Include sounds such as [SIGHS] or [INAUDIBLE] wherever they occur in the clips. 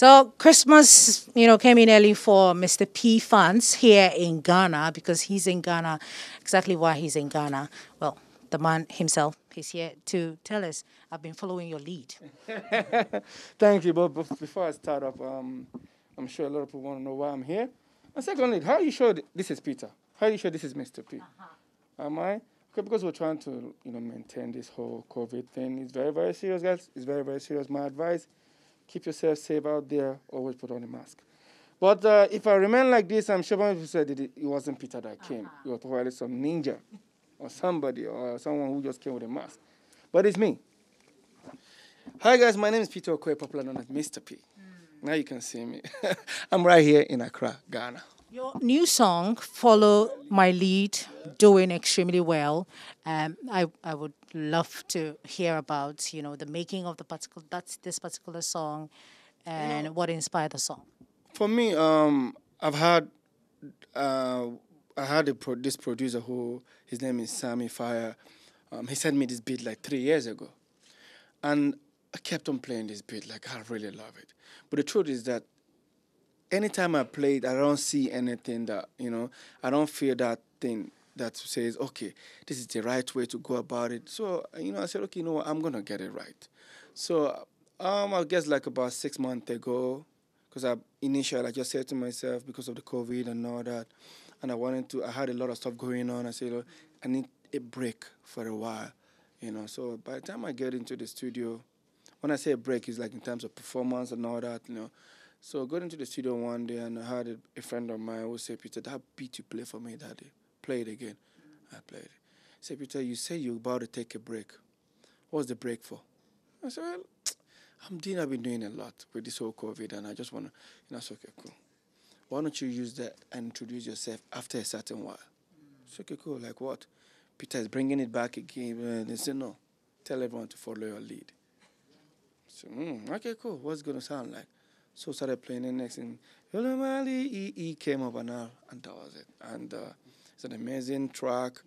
So Christmas, you know, came in early for Mr. P fans here in Ghana because he's in Ghana. Exactly why he's in Ghana. Well, the man himself is here to tell us. I've been following your lead. [LAUGHS] Thank you. But before I start up, um, I'm sure a lot of people want to know why I'm here. And secondly, how are you sure this is Peter? How are you sure this is Mr. P? Uh-huh. Am I? Okay, because we're trying to, you know, maintain this whole COVID thing. It's very, very serious, guys. It's very, very serious. My advice: keep yourself safe out there. Always put on a mask. But uh, if I remain like this, I'm sure people said it, it wasn't Peter that came. Uh-huh. It was probably some ninja or somebody or someone who just came with a mask. But it's me. Hi guys, my name is Peter Okoye, popular known as Mr. P. Mm. Now you can see me. [LAUGHS] I'm right here in Accra, Ghana. Your new song, Follow My Lead, doing extremely well. Um, I, I would love to hear about, you know, the making of the particular, that's this particular song and you know, what inspired the song. For me, um, I've had, uh, I had a pro- this producer who, his name is Sammy Fire. Um, he sent me this beat like three years ago. And I kept on playing this beat, like I really love it. But the truth is that anytime I play it, I don't see anything that, you know, I don't feel that thing that says, okay, this is the right way to go about it. So, you know, I said, okay, you know what, I'm going to get it right. So, um, I guess like about six months ago, because I initially I just said to myself because of the COVID and all that, and I wanted to, I had a lot of stuff going on. I said, Look, I need a break for a while, you know. So by the time I get into the studio, when I say a break, it's like in terms of performance and all that, you know. So I got into the studio one day and I had a, a friend of mine who said, Peter, that beat you play for me that day, play it again. I played it. Said, Peter, you say you're about to take a break. What's the break for? I said, well, [TSK] I'm doing, I've been doing a lot with this whole COVID and I just want to, you know, I said, okay, cool. Why don't you use that and introduce yourself after a certain while? Said, okay, cool, like what? Peter is bringing it back again. And they said, no, tell everyone to follow your lead. So, mm, okay, cool. What's it going to sound like? So started playing the next thing. He came up and, uh, and that was it. And uh, it's an amazing track.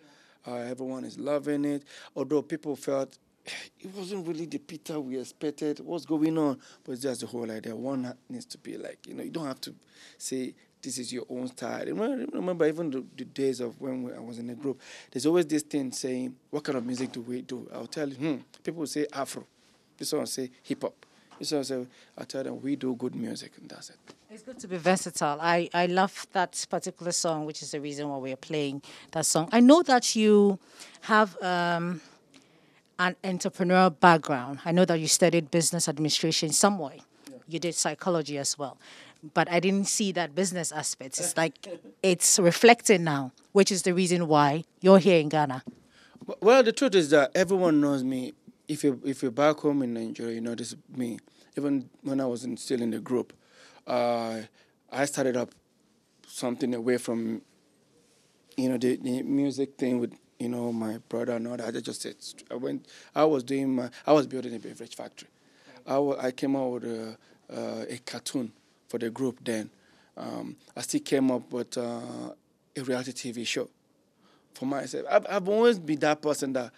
Uh, everyone is loving it. Although people felt [SIGHS] it wasn't really the Peter we expected. What's going on? But it's just the whole idea. One needs to be like, you know, you don't have to say this is your own style. Remember, even the, the days of when I was in a group, there's always this thing saying, what kind of music do we do? I'll tell you, hmm, people say Afro. This one say hip hop. Will say, I tell them, we do good music, and that's it. It's good to be versatile. I, I love that particular song, which is the reason why we're playing that song. I know that you have um, an entrepreneurial background. I know that you studied business administration some way. Yeah. You did psychology as well but I didn't see that business aspect. It's [LAUGHS] like it's reflected now, which is the reason why you're here in Ghana. Well, the truth is that everyone knows me. If you if you're back home in Nigeria, you know this me. Even when I was in, still in the group, uh, I started up something away from, you know, the, the music thing with you know my brother and all that. I just said I went. I was doing my. I was building a beverage factory. I, I came out with a, uh, a cartoon for the group then. Um, I still came up with uh, a reality TV show for myself. I've, I've always been that person that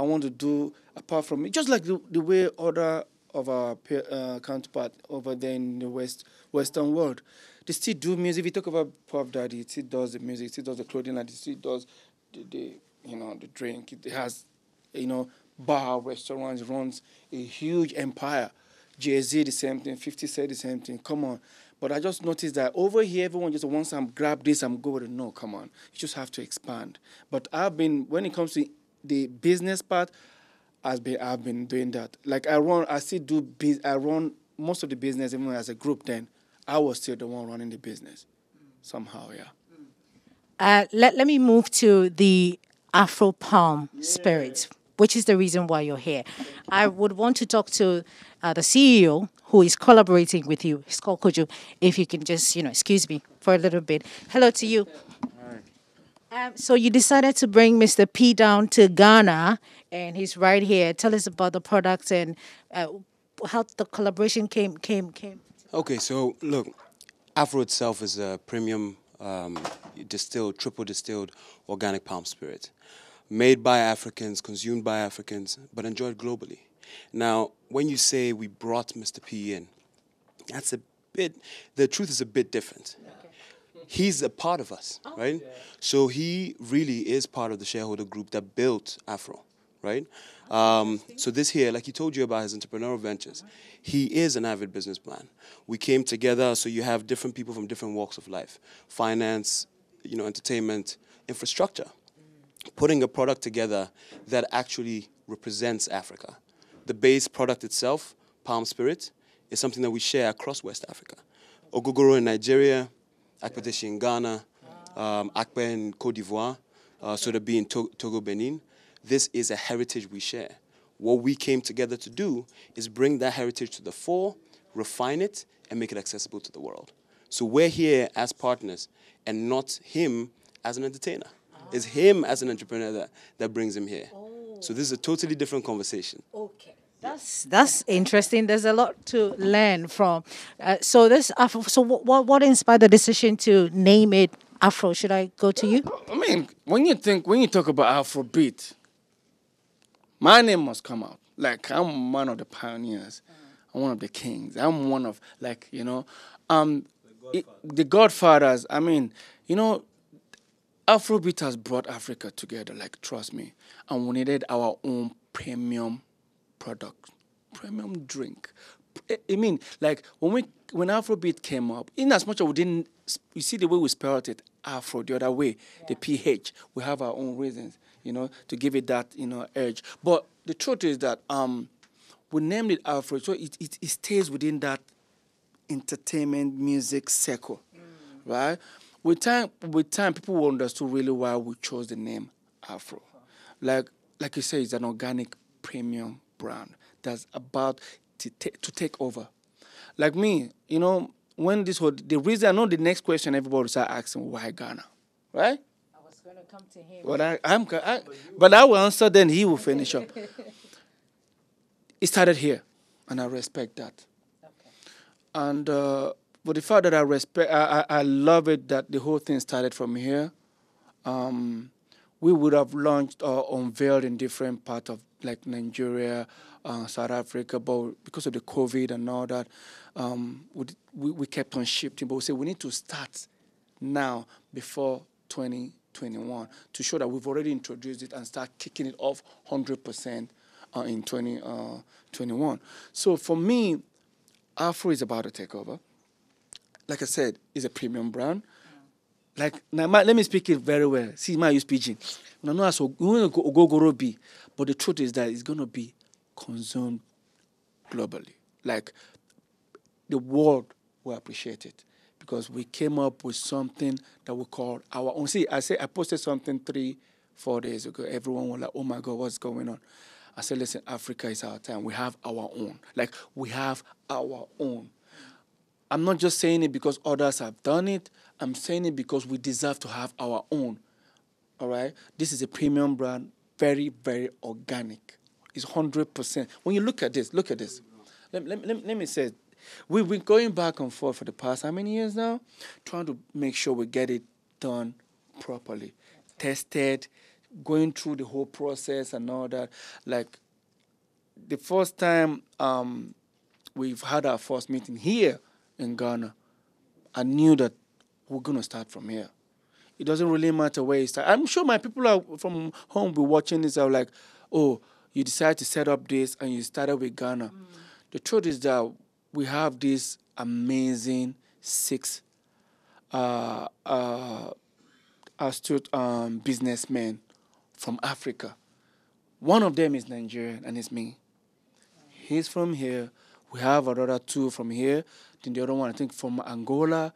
I want to do apart from me, just like the, the way other of our uh, counterpart over there in the West Western world, they still do music. You talk about Puff Daddy, he still does the music, he still does the clothing, and he still does the, the you know the drink. It has you know bar restaurants, runs a huge empire. Jay Z the same thing, 50 Cent the same thing. Come on. But I just noticed that over here, everyone just wants to grab this, I'm going. No, come on. You just have to expand. But I've been, when it comes to the business part, I've been, I've been doing that. Like I run, I still do, I run most of the business, even as a group then. I was still the one running the business somehow, yeah. Uh, let, let me move to the Aphro Palm yeah. spirit which is the reason why you're here. I would want to talk to uh, the CEO who is collaborating with you. It's called Kojo. If you can just, you know, excuse me for a little bit. Hello to you. Um, so you decided to bring Mr. P down to Ghana, and he's right here. Tell us about the product and uh, how the collaboration came came came. Okay, so look, Aphro itself is a premium um, distilled, triple distilled organic palm spirit made by Africans, consumed by Africans, but enjoyed globally. Now, when you say we brought Mr. P in, that's a bit, the truth is a bit different. He's a part of us, right? So he really is part of the shareholder group that built Aphro, right? Um, so this here, like he told you about his entrepreneurial ventures, he is an avid businessman. We came together, so you have different people from different walks of life, finance, you know, entertainment, infrastructure, putting a product together that actually represents Africa. The base product itself, Palm Spirit, is something that we share across West Africa. Ogogoro in Nigeria, Akpeteshi in Ghana, um, Akpe in Cote d'Ivoire, uh, in to- Togo, Benin. This is a heritage we share. What we came together to do is bring that heritage to the fore, refine it, and make it accessible to the world. So we're here as partners and not him as an entertainer. It's him as an entrepreneur that, that brings him here. So this is a totally different conversation. Okay. That's that's interesting. There's a lot to learn from. Uh, so this Aphro. So what what inspired the decision to name it Aphro? Should I go to you? I mean, when you think when you talk about Afrobeat, my name must come out. Like I'm one of the pioneers. I'm one of the kings. I'm one of like you know, um, it- the Godfathers. I mean, you know, Afrobeat has brought Africa together. Like trust me, and we needed our own premium product, premium drink. I- mean, like when we when Afrobeat came up, in as much as we didn't, you see the way we spelled it, Aphro, the other way, the PH. We have our own reasons, you know, to give it that you know edge. But the truth is that um, we named it Aphro, so it, it, it stays within that entertainment music circle, right? With time, with time, people will understood really why we chose the name Aphro. Like, like you say, it's an organic premium brand that's about to, ta- to take over. Like me, you know, when this whole the reason I know the next question everybody start asking why Ghana, right? I was going to come to him. But I, I'm, I, but I will answer. Then he will finish up. [LAUGHS] It started here, and I respect that. And uh, but the fact that I respect, I, I, I love it that the whole thing started from here. Um, we would have launched or unveiled in different parts of like Nigeria, uh, South Africa, but because of the COVID and all that, um, we, we kept on shifting. But we said we need to start now before 2021 to show that we've already introduced it and start kicking it off 100% uh, in 2021. so for me, Aphro is about to take over. Like I said, it's a premium brand. Like now, ma- let me speak it very well. See, my use pidgin. No, no, to go be, but the truth is that it's gonna be consumed globally. Like the world will appreciate it because we came up with something that we call our own. See, I say I posted something three, four days ago. Everyone was like, "Oh my God, what's going on?" I said, "Listen, Africa is our time. We have our own. Like we have our own." I'm not just saying it because others have done it. I'm saying it because we deserve to have our own. All right? This is a premium brand, very, very organic. It's 100%. When you look at this, look at this. Let, let, let, let me say, we've been going back and forth for the past how many years now? Trying to make sure we get it done properly, tested, going through the whole process and all that. Like, the first time um, we've had our first meeting here in Ghana, I knew that we're gonna start from here. It doesn't really matter where you start. I'm sure my people are from home be watching this are like, oh, you decided to set up this and you started with Ghana. The truth is that we have this amazing six uh, uh, astute um, businessmen from Africa. One of them is Nigerian and it's me. He's from here. We have another two from here. The other one, I think, from Angola.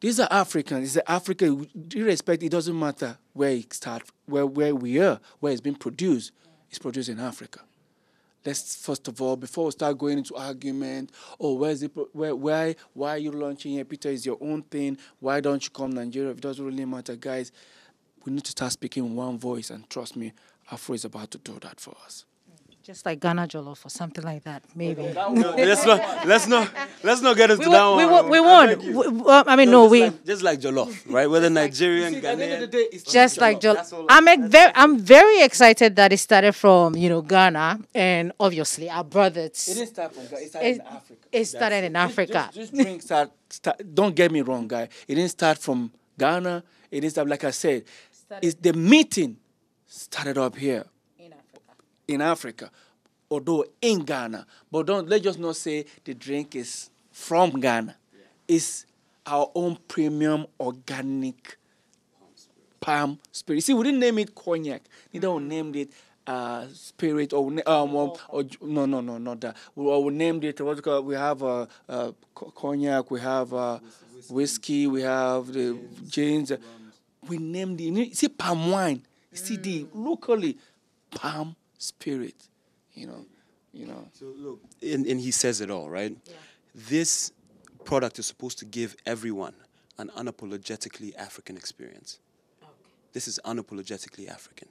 These are Africans. It's the Africa. Irrespect, it doesn't matter where it start, where where we are, where it's been produced. It's produced in Africa. Let's first of all, before we start going into argument, oh, where's it? Where, why, why are you launching here, Peter? Is your own thing. Why don't you come Nigeria? It doesn't really matter, guys. We need to start speaking in one voice, and trust me, Aphro is about to do that for us. Just like Ghana Jollof or something like that, maybe. let's not [LAUGHS] let's not let's not get into we that won. We one. won. We I won. beg. We- well, I mean, no, just we like, just like jollof, right? Whether Nigerian, See, at the end of Ghanaian. day, it's just like That's Jollof. all I'm a very, I'm very excited that it started from you know Ghana and obviously our brothers. It didn't start from Ghana. It started It, in Africa. it started in Africa. This, this drink start, start. Don't get me wrong, guy. It didn't start from Ghana. It didn't start like I said. It's the meeting started up here in Africa. although in Ghana. But don't let's just not say the drink is from Ghana. It's our own premium organic palm spirit. See, we didn't name it cognac. Neither we named it uh, spirit or um, or, or no no no not that. We, we named it called? We have uh, uh, cognac. We have uh, whiskey. We have the gins. We named it. See, palm wine. See the locally palm spirit. You know, you know. So look, and, and he says it all, right? This product is supposed to give everyone an unapologetically African experience. This is unapologetically African.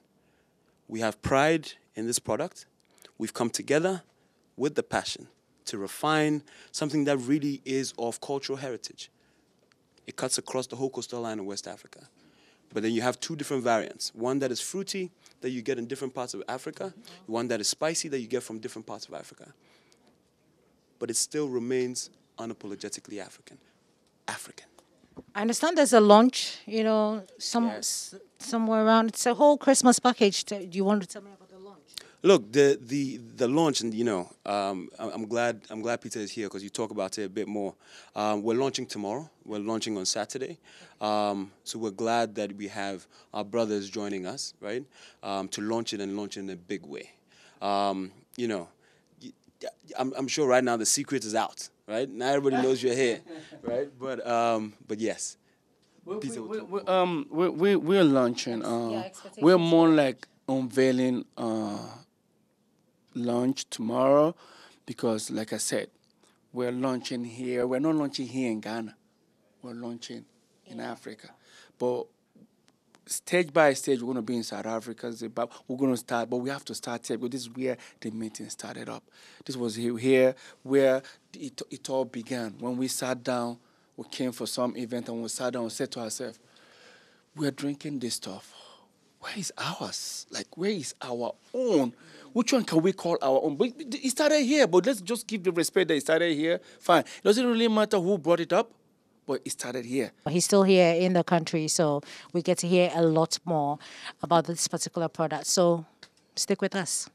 We have pride in this product. We've come together with the passion to refine something that really is of cultural heritage. It cuts across the whole coastal line of West Africa. But then you have two different variants one that is fruity that you get in different parts of Africa, one that is spicy that you get from different parts of Africa. But it still remains unapologetically African. African. I understand there's a launch, you know, some Yes. somewhere around. It's a whole Christmas package. Do you want to tell me about? Look, the the the launch, and you know, um, I'm I'm glad I'm glad Peter is here because you talk about it a bit more. Um, we're launching tomorrow. We're launching on Saturday, um, so we're glad that we have our brothers joining us, right, um, to launch it and launch it in a big way. Um, you know, y- I'm I'm sure right now the secret is out, right? Now everybody knows you're here, [LAUGHS] right? But um, but yes, We, Peter will we, talk we, um, we, we, we're launching. Uh, expectations. we're more like unveiling uh, launch tomorrow because, like I said, we're launching here. We're not launching here in Ghana. We're launching in Africa. But stage by stage, we're going to be in South Africa. We're going to start, but we have to start here because this is where the meeting started up. This was here, here where it, it all began. When we sat down, we came for some event and we sat down and said to ourselves, we're drinking this stuff. Where is ours? Like, where is our own? Which one can we call our own? It started here, but let's just give the respect that it started here. Fine. It doesn't really matter who brought it up, but it started here. He's still here in the country, so we get to hear a lot more about this particular product. So stick with us.